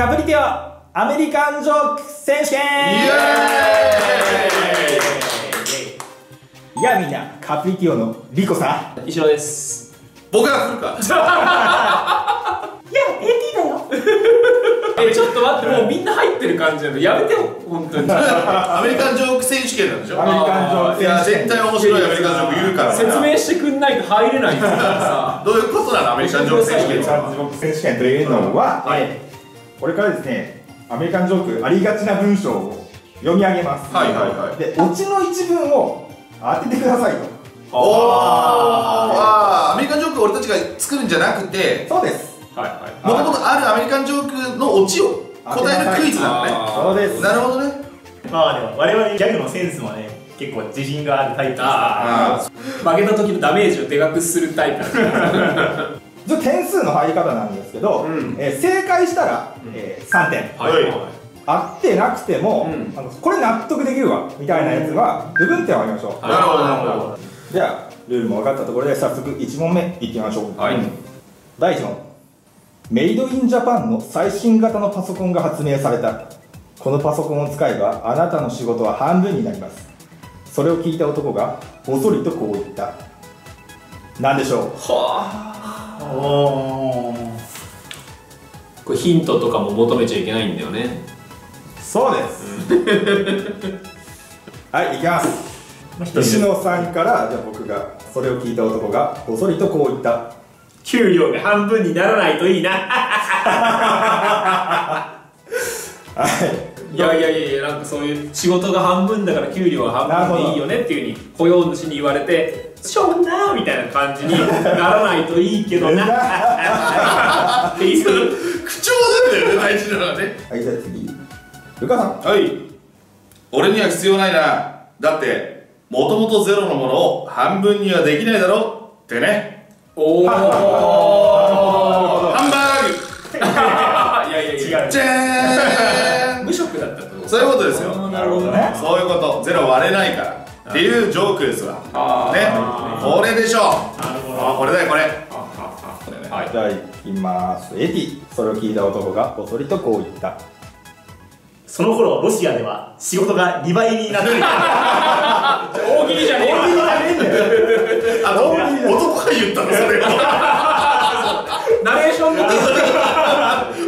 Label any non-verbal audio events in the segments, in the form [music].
カプリティオアメリカンジョーク選手権。イいやみんなカプリティオのリコさん。石尾です。僕が来るか。[laughs] いやエティだよ。[laughs] えちょっと待ってもうみんな入ってる感じなのやめてよ本当に。[laughs] アメリカンジョーク選手権なんでしょ？アメリカンジョークいや選手権。絶対面白いアメリカンジョーク言うから。説明してくんないと入れないんだからさ。どういうことなのアメリカンジョーク選手権アメリカンジョーク選手権というのは、はい。えーこれからですねアメリカンジョークありがちな文章を読み上げます。はいはいはい。でオチの一文を当ててくださいと。おあー。アメリカンジョーク俺たちが作るんじゃなくてそうです。はいはい。もともとあるアメリカンジョークのオチを答えるクイズなのねあそうです。なるほどね。まあでも我々ギャグのセンスもね結構自信があるタイプですから。あ負けた時のダメージをでかくするタイプ点数の入り方なんですけど、うん。えー正解したら、えー3点。はい。合ってなくても、うん。あのこれ納得できるわみたいなやつは部分点をあげましょう、なるほどなるほど。ではルールも分かったところで早速1問目いってみましょう、はい。うん。第1問。メイドインジャパンの最新型のパソコンが発明された。このパソコンを使えばあなたの仕事は半分になります。それを聞いた男がぼそりとこう言った。何でしょう？おーこれヒントとかも求めちゃいけないんだよね。そうです。[laughs] はい行きます。まあ一人石野さんからじゃあ僕がそれを聞いた男がぼそりとこう言った。給料が半分にならないといいな。はい。いやいやいやいやなんかそういう仕事が半分だから給料は半分でいいよねっていうふうに雇用主に言われてしょうなみたいな感じにならないといいけどな。っていう口調なんだよね大事なのはね。はいじゃあ次。ルカさん。はい。俺には必要ないな。だってもともとゼロのものを半分にはできないだろってね。おおハンバーグ。いやいやいや違う。じゃーん。無職だったってこと？そういうことですよ。なるほどね。そういうこと。ゼロ割れないからっていうジョークですわ。あね。これでしょなるほあこれだよこれ。はいじゃあ行きます。エティそれを聞いた男がぼそりとこう言った。その頃ロシアでは仕事が2倍になっていた。[laughs] 大喜利じゃねえあの男が言ったのそれをナレーション見て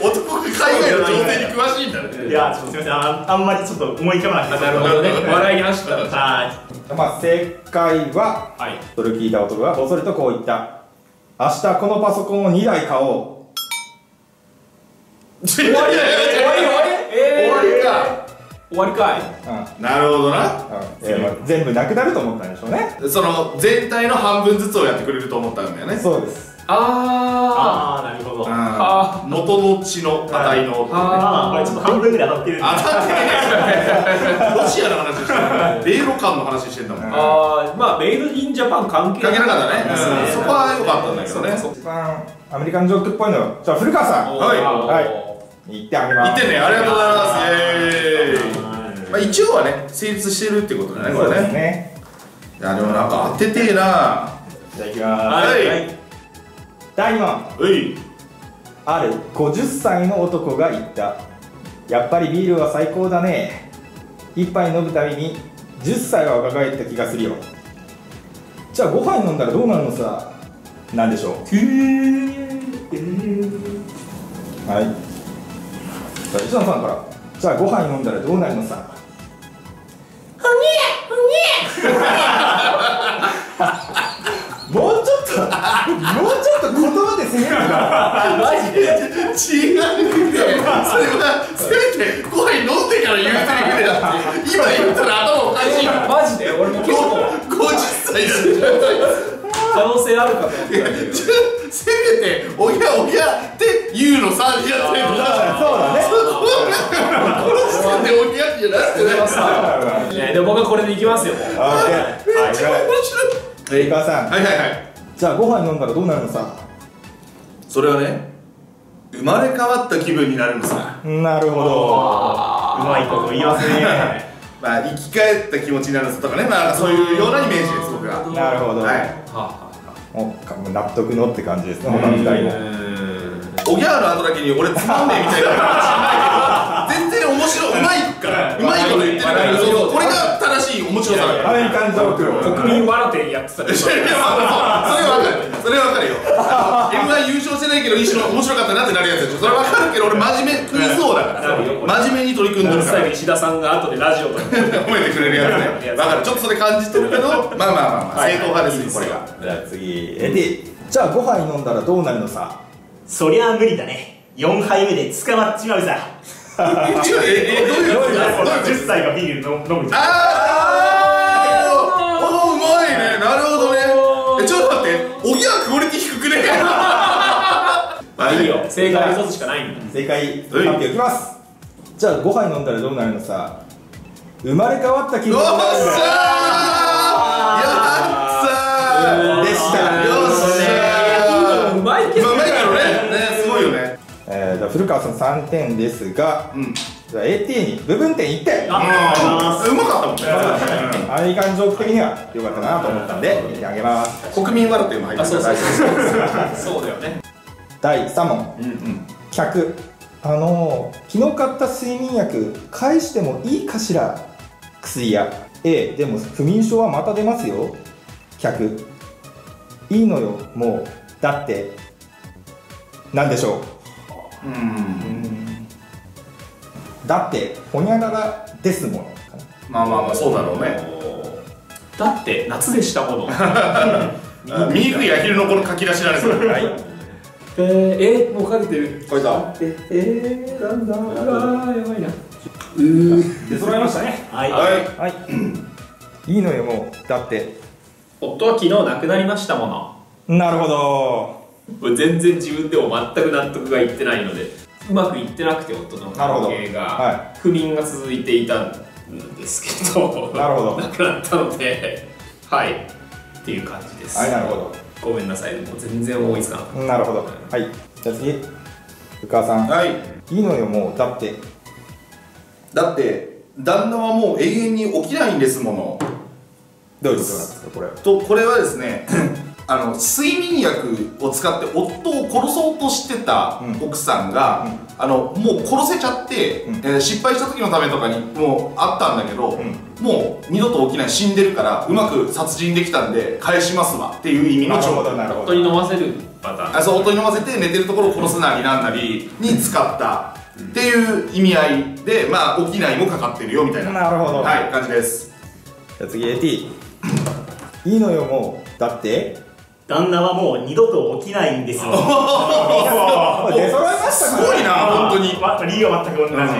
男が海外の情勢に詳しいんだねいやちょっとすみません。ああんまりちょっと思い浮かばなくてなるほどね。笑いに走ったらはまあ正解ははい。それを聞いた男がぼそりとこう言った。明日このパソコンを2台買お終わり終わり終わりえー終わりか。終わりかい。ううん。なるほどな。うん。えーまあ全部なくなると思ったんでしょうね。その全体の半分ずつをやってくれると思ったんだよね。そうですあああなるほど。うんあ元の血の値のっていうねあこれちょっと半分ぐらい当たってる当たってロシアの話してる米ロ間の話してんだもんー。あー。まあメイドインジャパン関係関係なかったねうんそこは良かったんだけどね。一番アメリカンジョークっぽいのはじゃあ古川さん。はい。はい。言ってあげます言ってね。ありがとうございます。イエーイ。まあ一応はね成立してるってことだねこそうですれね。ねいやでもなんか当ててえな。じゃあいきます。はい第2問うい。ある50歳の男が言った。やっぱりビールは最高だね。一杯飲むたびに10歳は若返った気がするよ。じゃあ5杯飲んだらどうなるのさ？なんでしょう？はい。じゃあ石野さんから。じゃあ5杯飲んだらどうなるのさ？と言葉で攻めるかマジで。違う。それはせめてご飯飲んでから言う。セリフであって今言ったら頭おかしいマジで俺も結構50歳だ可能性あるかと思ったせめて「おやおや」って言う。のさじゃあそう。だねこの時点で「おや」じゃなくてねこれはさで僕はこれでいきますよもう。オッケーはい面白いはい川さんはいはいはいじゃあご飯飲んだらどうなるのさ？それはね生まれ変わった気分になるんですななるほど。うまいこと言いますね。[laughs] まあ生き返った気持ちになるんですとかね。まあそういうようなイメージです僕は。なるほど、はい。はあはあはもう納得のって感じですね他の2人も。あおぎゃーの後だけに俺つまんねえみたいな感じしないけど全然面白いうまいからうまいこと言ってるかられがい面白さだからアメリカンジョークを。国民笑ってやってた。でしょいやまあまあそれはわかる。それはわかるよ。[laughs] m 1優勝してないけど一緒面白かったなってなるやつでしょ。それはわかるけど俺真面目クイズ王だから。真面目に取り組んでるから。最後石田さんが後でラジオとか。[laughs] 褒めてくれるやつね。わかる。ちょっとそれ感じてるけどまあまあまあまあ正統派ですよこれが。じゃあ次エディ。じゃあ5杯飲んだらどうなるのさ？そりゃ無理だね。4杯目で捕まっちまうさ。[laughs] ええどういうこと？どういうこと？10歳がビール飲む飲むじゃんおぎやクオリティ低くね [laughs] まあいいよ。正解一つしかないんだ。正解発表いきます。じゃあ5杯飲んだらどうなるのさ。生まれ変わった気分よっしになる。んだゃー。やったー。でしたよっしゃー。うまいけどまあうまいけどね。ねすごいよねえー、古川さん3点ですが、うんじゃあ AT に部分点1点あうんうまかったもんね。アメリカンジョーク的には良かったなと思ったんで1点あげます。国民笑っても入ってあそうそう。そうそうだよね。第3問。うんうん。客。あのー、昨日買った睡眠薬返してもいいかしら？薬屋。A でも不眠症はまた出ますよ。客。いいのよ。もう。だって。なんでしょう？うんだってほにゃららですものまあまあまあそうだろうね。だって夏でしたもの醜いアヒルのこの書き出しなんですよ。はい。えー、えもうかけてる。こいつはええー、なんだうわーやばいな。出揃いましたね。はい。はい。はい。いいのよもう。だって。夫は昨日亡くなりましたもの。なるほど。全然自分でも全く納得がいってないのでうまくいってなくて夫とのなるほど。関係が、は不眠が続いていたんですけどなるほど。[laughs] 亡くなったのではい。っていう感じです。はいなるほごめんなさいもう全然思いつかなかっどなるほど。はい。じゃあ次。湯川さん。はい。いいのよもう。だって。だって旦那はもう永遠に起きないんですもの。どういうことなんですかこれとこれはですねあの睡眠薬を使って夫を殺そうとしてたうん。奥さんが、あのもう殺せちゃって、うん。えー失敗した時のためとかにもうあったんだけど、もう二度と起きない死んでるからうまく殺人できたんで返しますわっていう意味のなるほ調どなるほど。た夫に飲ませるパターン。あそう夫に飲ませて寝てるところを殺すなりなんなりに使ったっていう意味合いでまあ起きないもかかってるよみたいな。なるほど。はい感じです。じゃあ次 AT いいのよもう。だって旦那はもう二度と起きないんですよ。[laughs] 出揃いましたすごいな本当に。ま理由は全く同じです。ね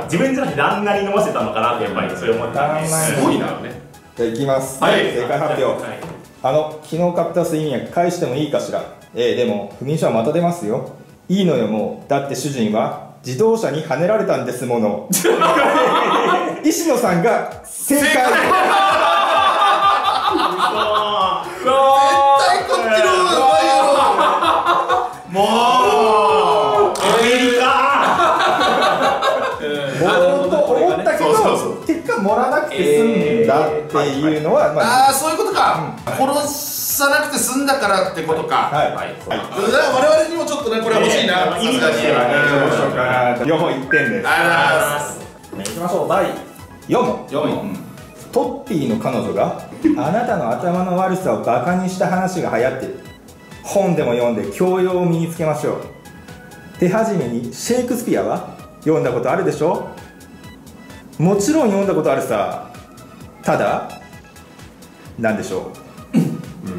うん自分じゃなくて旦那に飲ませたのかなってやっぱりそれ思った旦那にすごいなじゃあいきます、はい。正解発表、はい。あの昨日買った睡眠薬返してもいいかしら？ええでも不眠症はまた出ますよ。いいのよもう。だって主人は自動車にはねられたんですもの。[laughs] 石野さんが正解。正解 [laughs] もうアメリカ。もろうと思ったけど結果盛らなくて済んだっていうのは、まあああそういうことか、殺さなくて済んだからってことか、はい、はい。我々にもちょっとねこれは欲しいな、ね意味としてはねうんどうしようかな両方1点で。すありがとうございます。い。きましょう。第4問。4位トッティの彼女があなたの頭の悪さをバカにした話が流行ってる本でも読んで教養を身につけましょう。手始めにシェイクスピアは読んだことあるでしょ？もちろん読んだことあるさ。ただなんでしょ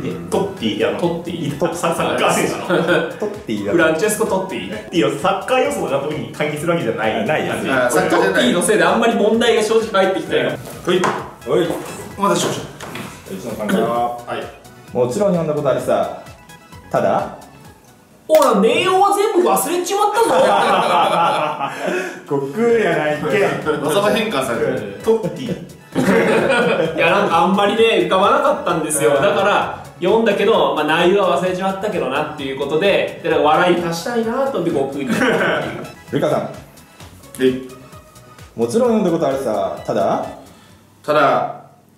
えトッティ？あのトッティ。トササッカー選手の。うトッティだ。フランチェスコ・トッティ。トッティをサッカー予想が特に関係するわけじゃない。ないで。すトッテーじゃない。ィのせいであんまり問題が正直入ってきてない。はい。おい。お待たせしました。はい。もちろん読んだことあるさただほら内容は全部忘れちまったぞ。悟空やないけ技が変換される。トッティいやなんかあんまりね浮かばなかったんですよ。だから読んだけど、まあ、内容は忘れちまったけどなっていうことででなんか笑い足したいなと思って悟空にルカさん。でもちろん読んだことあるさ。ただただ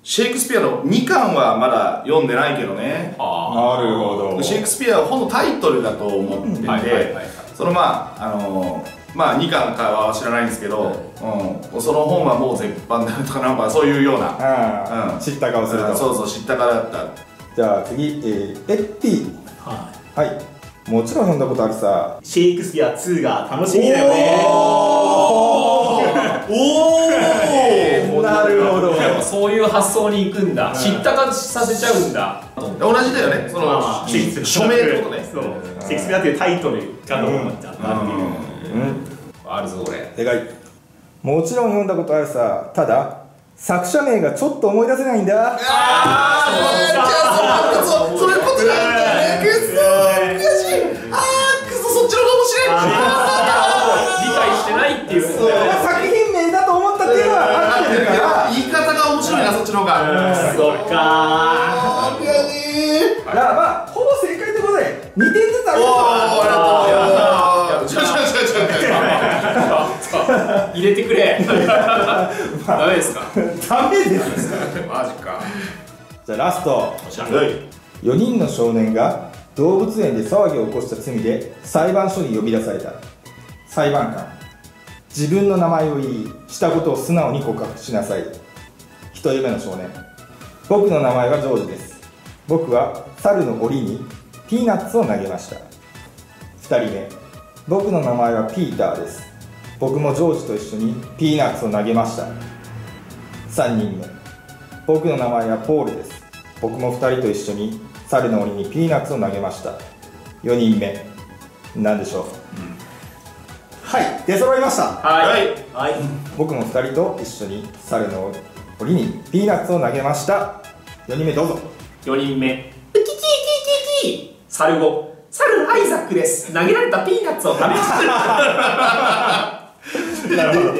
シェイクスピアの2巻はまだ読んでないけどね。あなるほど。シェイクスピアは本のタイトルだと思ってて、はいはいはいはい。そのまああのーまあ2巻かは知らないんですけど、うん、その本はもう絶版だとかなんかそういうような。ああ、うん。知った顔すると。そうそう知ったかだった。じゃあ次、えー、エッティははい。もちろん読んだことあるさ。いシェイクスピア2が楽しみだよね。おお [laughs] なるほど。そういう発想に行くんだ、知ったかさせちゃうんだ。同じだよね。その、署名ってことね。そう。シェイクスピアっていうタイトルかと思っちゃったっていう、うん。あるぞ俺でかい。もちろん読んだことあるさ。ただ作者名がちょっと思い出せないんだ。ああそうそうそう。いうことなんだそー。悔しい。あーくそそっちの方かもしれない理解してないっていうことダメですか？ダメですマジか。じゃあラスト。はい4人の少年が動物園で騒ぎを起こした罪で裁判所に呼び出された。裁判官。自分の名前を言いしたことを素直に告白しなさい。1人目の少年。僕の名前はジョージです。僕は猿の檻にピーナッツを投げました。2人目。僕の名前はピーターです僕もジョージと一緒にピーナッツを投げました。3人目。僕の名前はポールです。僕も2人と一緒に猿の檻にピーナッツを投げました。4人目。何でしょう、はい。出揃いました。はい。はい。僕も2人と一緒に猿の檻にピーナッツを投げました。4人目どうぞ。4人目。キキキキキ。キサルゴサルアイザックです。投げられたピーナッツを食べました [laughs] なるほどお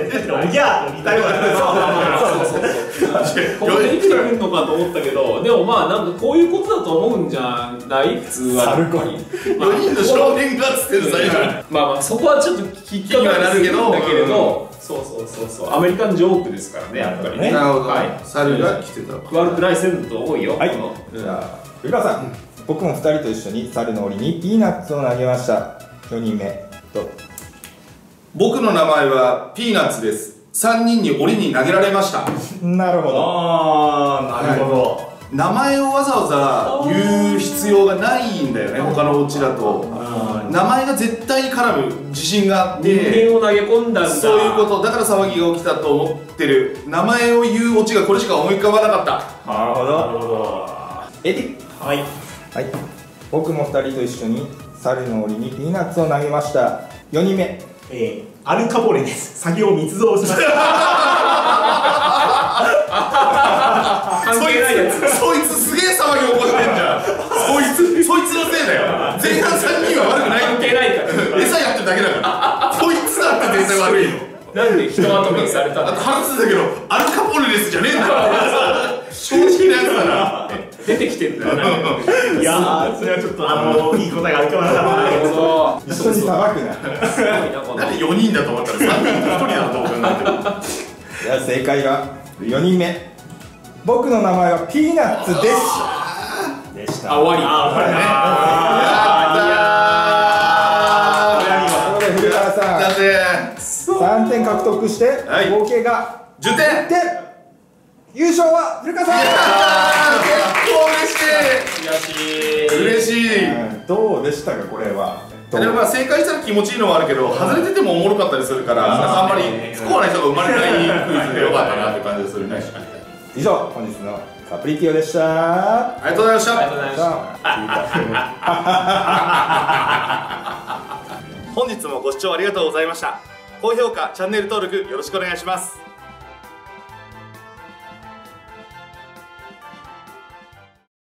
ぎゃー似たようなそうそうそう。ここで生きてくるのかと思ったけどでもまあなんかこういうことだと思うんじゃない？普通は。猿子に。4人の少年がっつってる最初まあまあそこはちょっと聞き気にはなるけどだけれど、そうそうそうそう。アメリカンジョークですからねやっぱりね。なるほど、はい。猿が来てた。悪くないセント多いよはい。じゃあ古川さん。僕も2人と一緒に猿の檻にピーナッツを投げました。4人目。どうぞ僕の名前はピーナッツです。3人に檻に投げられました。なるほど。ああなるほど。名前をわざわざ言う必要がないんだよね他のお家だと。名前が絶対に絡む自信があっ人て間を投げ込んだんだ。そういうこと。だから騒ぎが起きたと思ってる。名前を言うオチがこれしか思い浮かばなかった。なるほなるほど。エディ。はい。はい。僕も2人と一緒に猿の檻にピーナッツを投げました。4人目えー、アルカポレです。酒を密造しました関係ないやつ。そいつすげえ騒ぎ起こしてんじゃん。そいつそいつのせいだよ。前半3人は悪くない関係ない。から餌やってるだけだから。こいつだって絶対悪いの。なんで人後にされたあとんだ話してたけどアルカポレですじゃねえんだよ正直出てきてんだよないやーそれはちょっとあのいい答えが浮かばなかったな一緒にさばくなすごいなこのなんで4人だと思ったら3人と1人だと思うんだけどじゃあ正解は4人目。僕の名前はピーナッツです。でした。あ終わり。あ終わり。ねやということで古川さんだぜ3点獲得してはい。合計が10点。1点。優勝は古川さんあー結構嬉しい。嬉しい。うんどうでしたかこれは？でもまあ正解したら気持ちいいのもあるけど外れててもおもろかったりするからあんまり不幸な人が生まれないクイズでよかったなって感じするね以上本日のカプリティオでした。ありがとうございました。ありがとうございました。[laughs] 本日もご視聴ありがとうございました。高評価チャンネル登録よろしくお願いします